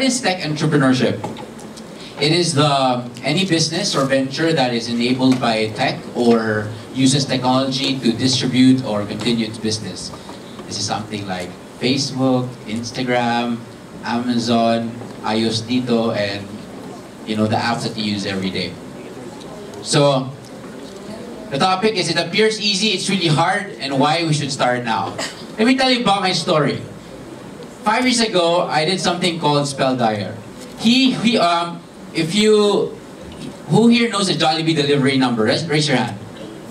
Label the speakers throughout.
Speaker 1: What is tech entrepreneurship? It is the any business or venture that is enabled by tech or uses technology to distribute or continue its business. This is something like Facebook, Instagram, Amazon, AyosDito, and you know the apps that you use every day. So the topic is it appears easy, it's really hard, and why we should start now. Let me tell you about my story. Five years ago, I did something called SpellDial. He, he, um, if you, who here knows the Jollibee delivery number? Raise, raise your hand.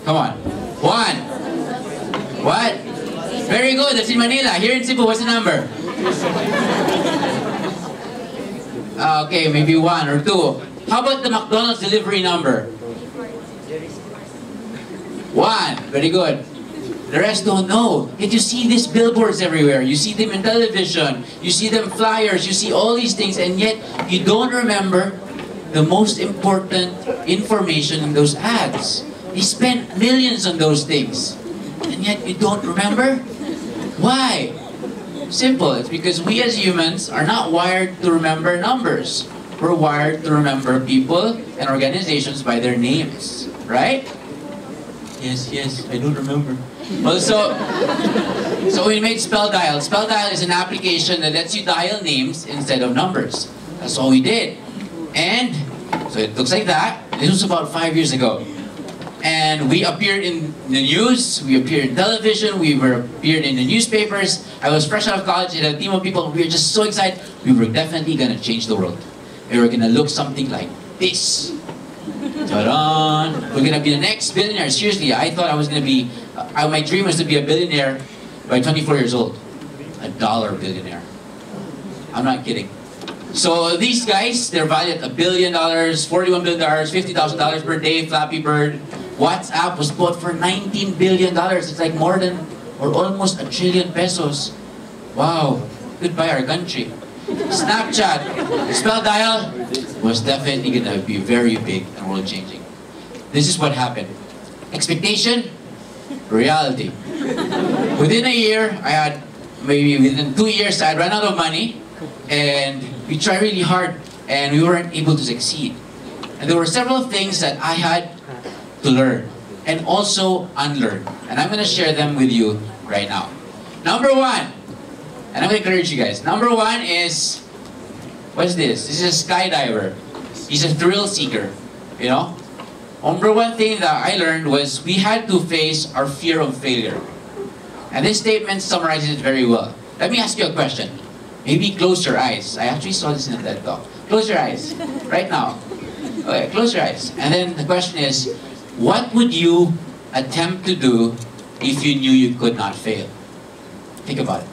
Speaker 1: Come on. One. What? Very good. That's in Manila. Here in Cebu, what's the number? Uh, okay, maybe one or two. How about the McDonald's delivery number? One. Very good. The rest don't know. Yet you see these billboards everywhere. You see them in television. You see them flyers. You see all these things. And yet you don't remember the most important information in those ads. You spent millions on those things. And yet you don't remember? Why? Simple. It's because we as humans are not wired to remember numbers. We're wired to remember people and organizations by their names. Right? Yes, yes, I don't remember. Well, so, so we made SpellDial. Spell Dial is an application that lets you dial names instead of numbers. That's all we did. And, so it looks like that. This was about five years ago. And we appeared in the news, we appeared in television, we were appeared in the newspapers. I was fresh out of college and a team of people, we were just so excited. We were definitely gonna change the world. We were gonna look something like this. Ta-da! We're gonna be the next billionaire. Seriously, I thought I was gonna be, uh, my dream was to be a billionaire by 24 years old. A dollar billionaire. I'm not kidding. So these guys, they're valued a billion dollars, 41 billion dollars, $50,000 per day, Flappy Bird. WhatsApp was bought for 19 billion dollars. It's like more than, or almost a trillion pesos. Wow, goodbye our country. Snapchat, SpellDial, was definitely gonna be very big and world changing. This is what happened. Expectation, reality. Within a year, I had, maybe within two years, I had run out of money and we tried really hard and we weren't able to succeed. And there were several things that I had to learn and also unlearn. And I'm gonna share them with you right now. Number one, and I'm gonna encourage you guys. Number one is, what's this? This is a skydiver. He's a thrill seeker, you know? Number one thing that I learned was we had to face our fear of failure. And this statement summarizes it very well. Let me ask you a question. Maybe close your eyes. I actually saw this in a TED Talk. Close your eyes, right now. Okay, close your eyes. And then the question is, what would you attempt to do if you knew you could not fail? Think about it.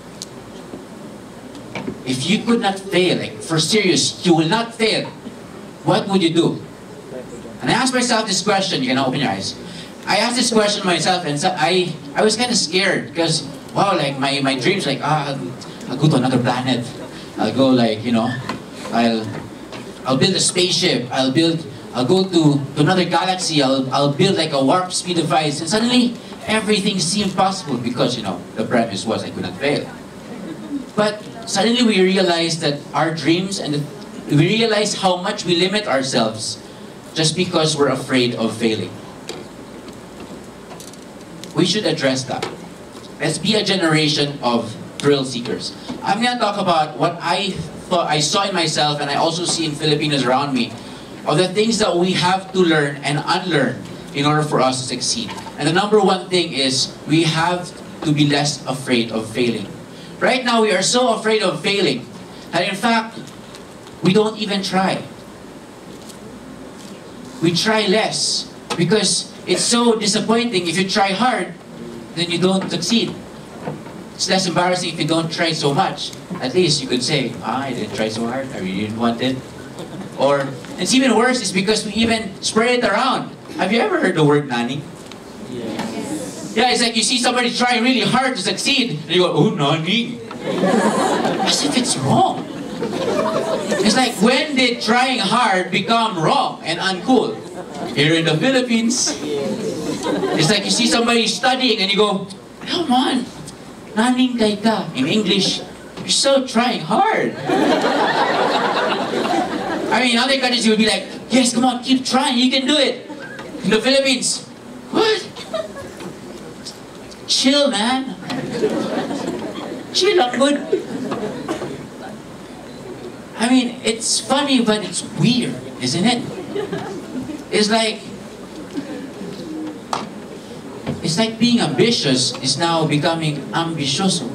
Speaker 1: If you could not fail, like for serious, you will not fail, what would you do? And I asked myself this question, you can open your eyes. I asked this question myself and so I, I was kind of scared because, wow, like my, my dreams, like, ah, I'll, I'll go to another planet. I'll go like, you know, I'll, I'll build a spaceship. I'll build, I'll go to, to another galaxy. I'll, I'll build like a warp speed device. And suddenly, everything seemed possible because, you know, the premise was I could not fail. But suddenly we realize that our dreams and we realize how much we limit ourselves just because we're afraid of failing. We should address that. Let's be a generation of thrill seekers. I'm gonna talk about what I thought I saw in myself and I also see in Filipinos around me of the things that we have to learn and unlearn in order for us to succeed. And the number one thing is we have to be less afraid of failing. Right now we are so afraid of failing that in fact we don't even try. We try less because it's so disappointing if you try hard then you don't succeed. It's less embarrassing if you don't try so much. At least you could say, ah, I didn't try so hard, I really didn't want it. Or, it's even worse, it's because we even spread it around. Have you ever heard the word nani? Yeah, it's like you see somebody trying really hard to succeed, and you go, oh, nani? As if it's wrong. It's like, when did trying hard become wrong and uncool? Here in the Philippines. It's like you see somebody studying and you go, come on, naning kay ka. In English, You're so trying hard. I mean, in other countries you would be like, yes, come on, keep trying, you can do it. In the Philippines, what? Chill, man. Chill, I'm good. I mean, it's funny, but it's weird, isn't it? It's like, it's like being ambitious is now becoming ambitioso,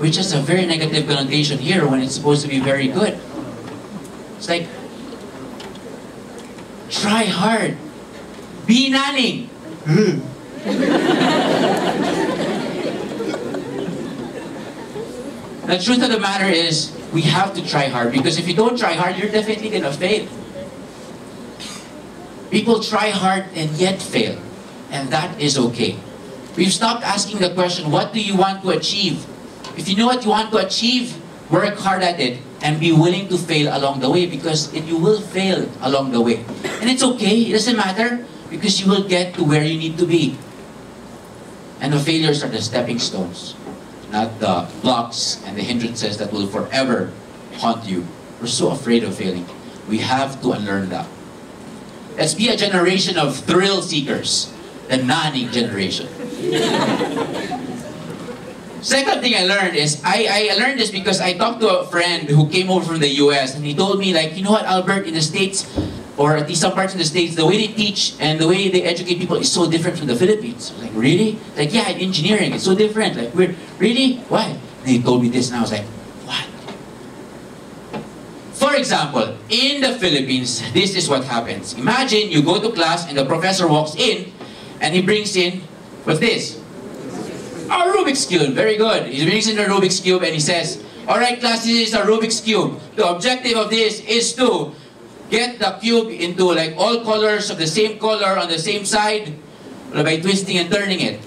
Speaker 1: which has a very negative connotation here when it's supposed to be very good. It's like, try hard. Be naning. Hmm. The truth of the matter is, we have to try hard because if you don't try hard, you're definitely gonna fail. People try hard and yet fail, and that is okay. We've stopped asking the question, what do you want to achieve? If you know what you want to achieve, work hard at it and be willing to fail along the way because it, you will fail along the way. And it's okay, it doesn't matter because you will get to where you need to be. And the failures are the stepping stones, not the blocks and the hindrances that will forever haunt you. We're so afraid of failing. We have to unlearn that. Let's be a generation of thrill seekers, the nani generation. Second thing I learned is, I, I learned this because I talked to a friend who came over from the US and he told me like, you know what Albert, in the States, or at least some parts of the States, the way they teach and the way they educate people is so different from the Philippines. Like, really? Like, yeah, in engineering, it's so different. Like, we're, really? Why? And he told me this and I was like, what? For example, in the Philippines, this is what happens. Imagine you go to class and the professor walks in and he brings in, what's this? A Rubik's Cube. Very good. He brings in the Rubik's Cube and he says, Alright class, this is a Rubik's Cube. The objective of this is to get the cube into like all colors of the same color on the same side by twisting and turning it.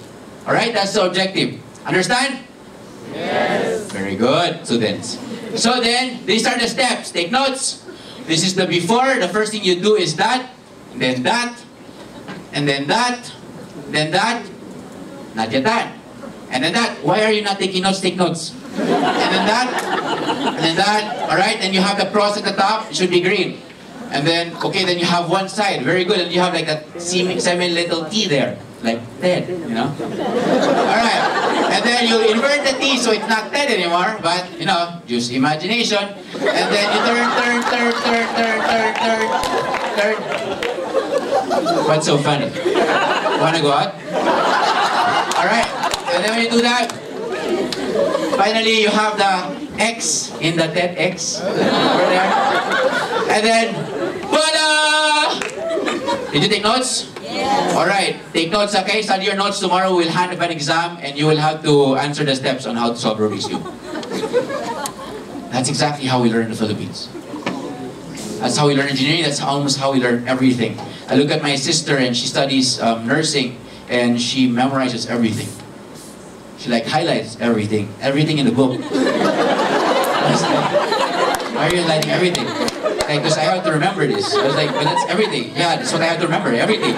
Speaker 1: Alright, that's the objective. Understand?
Speaker 2: Yes.
Speaker 1: Very good, students. So then, these are the steps. Take notes. This is the before. The first thing you do is that, and then that, and then that, then that, not yet that. And then that. Why are you not taking notes? Take notes. And then that, and then that. Alright, then you have the cross at the top. It should be green. And then, okay, then you have one side. Very good. And you have like a semi little T there. Like Ted, you know? Alright. And then you invert the T so it's not Ted anymore, but, you know, use imagination. And then you turn, turn, turn, turn, turn, turn, turn, turn. What's so funny? Wanna go out? Alright. And then when you do that, finally you have the X in the TED X over there. And then! Did you take notes?
Speaker 2: Yes.
Speaker 1: Alright, take notes, okay? Study your notes. Tomorrow we'll hand up an exam and you will have to answer the steps on how to solve Rubik's Cube. That's exactly how we learn in the Philippines. That's how we learn engineering. That's almost how we learn everything. I look at my sister and she studies um, nursing and she memorizes everything. She like highlights everything, everything in the book. I was Why are you highlighting everything? Like, because I have to remember this. I was like, but that's everything. Yeah, that's what I have to remember, everything.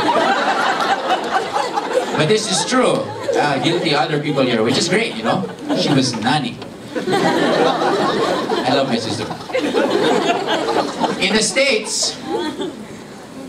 Speaker 1: But this is true. Uh, guilty other people here, which is great, you know? She was nanny. I love my sister. In the States,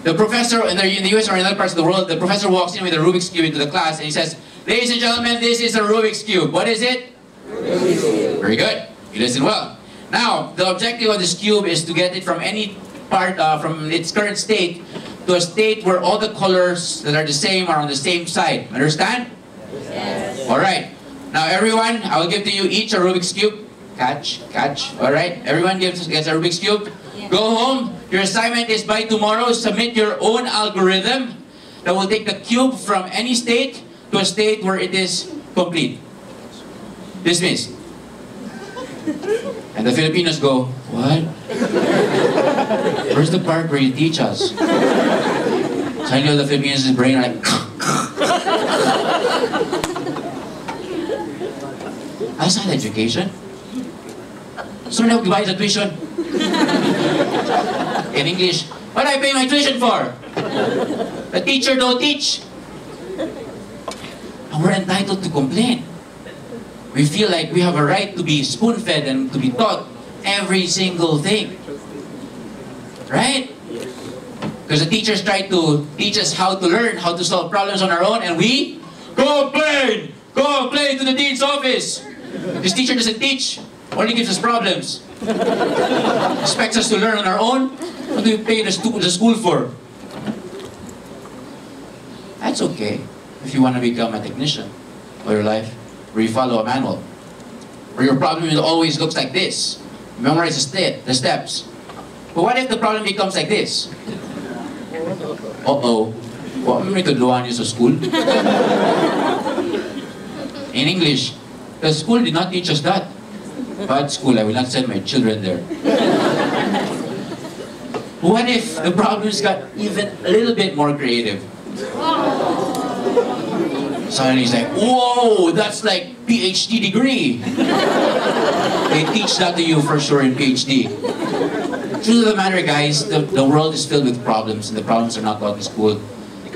Speaker 1: the professor in the, in the US or in other parts of the world, the professor walks in with a Rubik's Cube into the class and he says, Ladies and gentlemen, this is a Rubik's Cube. What is it? Rubik's Cube. Very good. You listen well. Now, the objective of this cube is to get it from any part, uh, from its current state, to a state where all the colors that are the same are on the same side. Understand?
Speaker 2: Yes.
Speaker 1: Alright. Now everyone, I will give to you each a Rubik's Cube. Catch, catch. Alright? Everyone gives, gets a Rubik's Cube. Go home. Your assignment is by tomorrow, submit your own algorithm that will take the cube from any state to a state where it is complete. Dismissed. And the Filipinos go, what? Where's the part where you teach us? I know the Filipinos' brain like, That's not education. So now buy the tuition. In English, what I pay my tuition for? The teacher don't teach. And we're entitled to complain. We feel like we have a right to be spoon-fed and to be taught every single thing. Right? Because the teachers try to teach us how to learn, how to solve problems on our own, and we go complain! Go complain to the dean's office! This teacher doesn't teach, only gives us problems. Expects us to learn on our own. What do we pay the, the school for? That's okay if you want to become a technician for your life, where you follow a manual. Where your problem always looks like this. Memorize the, step, the steps. But what if the problem becomes like this? Uh-oh. What may tudluan niyo sa school? In English, the school did not teach us that. Bad school, I will not send my children there. What if the problems got even a little bit more creative? He's like, whoa, that's like PhD degree. they teach that to you for sure in PhD. Truth of the matter, guys, the, the world is filled with problems, and the problems are not taught in school.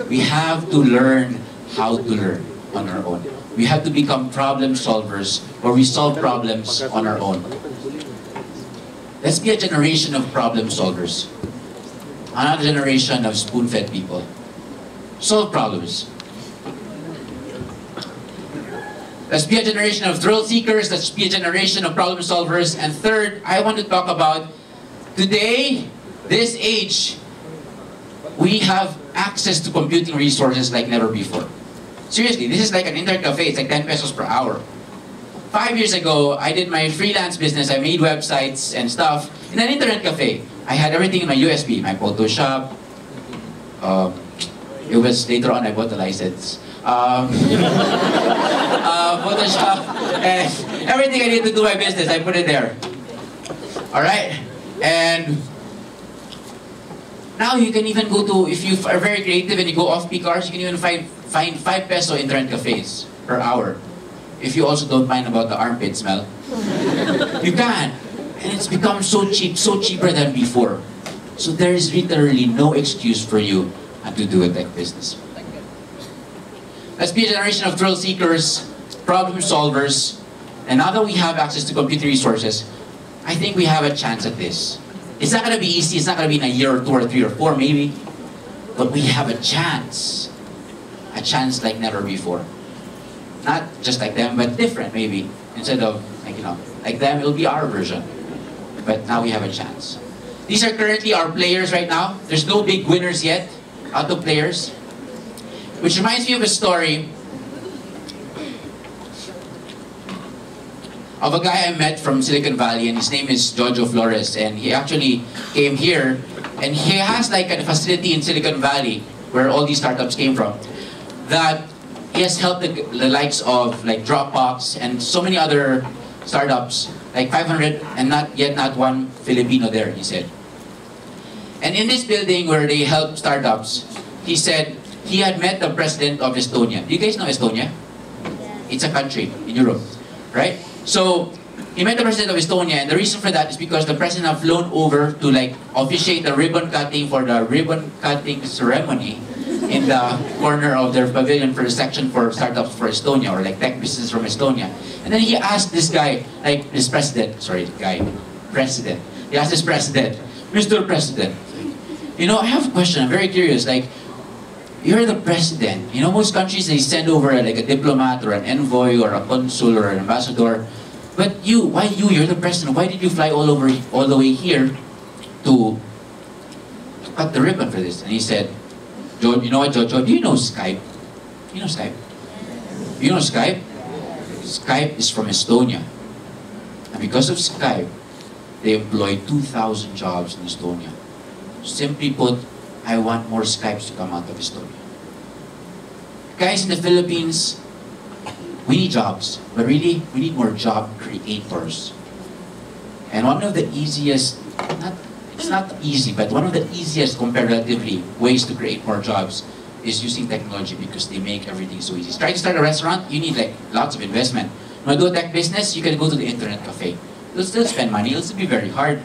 Speaker 1: We have to learn how to learn on our own. We have to become problem solvers, where we solve problems on our own. Let's be a generation of problem solvers. Another generation of spoon-fed people. Solve problems. Let's be a generation of thrill seekers. Let's be a generation of problem solvers. And third, I want to talk about today, this age, we have access to computing resources like never before. Seriously, this is like an internet cafe. It's like 10 pesos per hour. Five years ago, I did my freelance business. I made websites and stuff in an internet cafe. I had everything in my USB, my Photoshop. Um, it was later on I bought the license. Um, uh, Photoshop and everything I need to do my business, I put it there. All right, and now you can even go to if you are very creative and you go off peak hours, you can even find find five peso internet cafes per hour. If you also don't mind about the armpit smell, you can, and it's become so cheap, so cheaper than before. So there is literally no excuse for you to do a tech business. Let's be a generation of thrill seekers, problem solvers, and now that we have access to computer resources, I think we have a chance at this. It's not gonna be easy, it's not gonna be in a year or two or three or four maybe, but we have a chance. A chance like never before. Not just like them, but different maybe. Instead of, like, you know, like them, it'll be our version. But now we have a chance. These are currently our players right now. There's no big winners yet out of players. Which reminds me of a story of a guy I met from Silicon Valley, and his name is Jojo Flores, and he actually came here, and he has like a facility in Silicon Valley where all these startups came from, that he has helped the, the likes of like Dropbox and so many other startups, like 500, and not yet not one Filipino there, he said. And in this building where they help startups, he said he had met the president of Estonia. Do you guys know Estonia? It's a country in Europe, right? So he met the president of Estonia, and the reason for that is because the president had flown over to like officiate the ribbon cutting for the ribbon cutting ceremony in the corner of their pavilion for the section for startups for Estonia or like tech business from Estonia. And then he asked this guy, like this president, sorry, guy, president. He asked this president, Mr. President, you know, I have a question. I'm very curious. Like, you're the president. You know, most countries they send over uh, like a diplomat or an envoy or a consul or an ambassador. But you, why you? You're the president. Why did you fly all over, all the way here to, to cut the ribbon for this? And he said, Joe, you know what, Jojo? Do you know Skype? You know Skype? You know Skype? Skype is from Estonia. And because of Skype, they employ 2,000 jobs in Estonia. Simply put, I want more Skypes to come out of Estonia. Guys in the Philippines, we need jobs, but really, we need more job creators. And one of the easiest, not, it's not easy, but one of the easiest comparatively ways to create more jobs is using technology because they make everything so easy. Try to start a restaurant, you need like lots of investment. Want to do a tech business, you can go to the internet cafe. You'll still spend money, it'll still be very hard.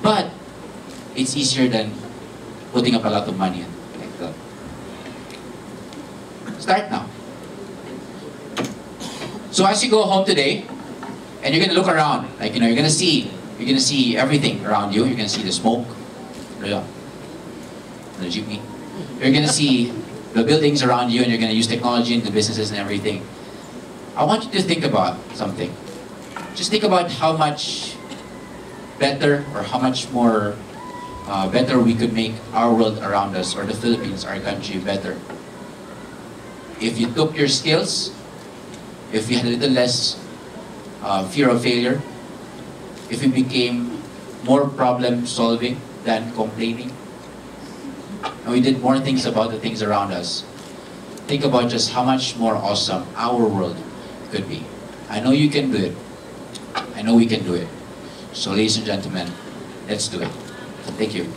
Speaker 1: But it's easier than putting up a lot of money. Start now. So as you go home today, and you're gonna look around, like you know, you're gonna see, you're gonna see everything around you. You're gonna see the smoke, the, the jeepney. You're gonna see the buildings around you, and you're gonna use technology and the businesses and everything. I want you to think about something. Just think about how much better or how much more uh, better we could make our world around us or the Philippines, our country, better. If you took your skills, if you had a little less uh, fear of failure, if you became more problem solving than complaining, and we did more things about the things around us, think about just how much more awesome our world could be. I know you can do it. I know we can do it. So ladies and gentlemen, let's do it. Thank you.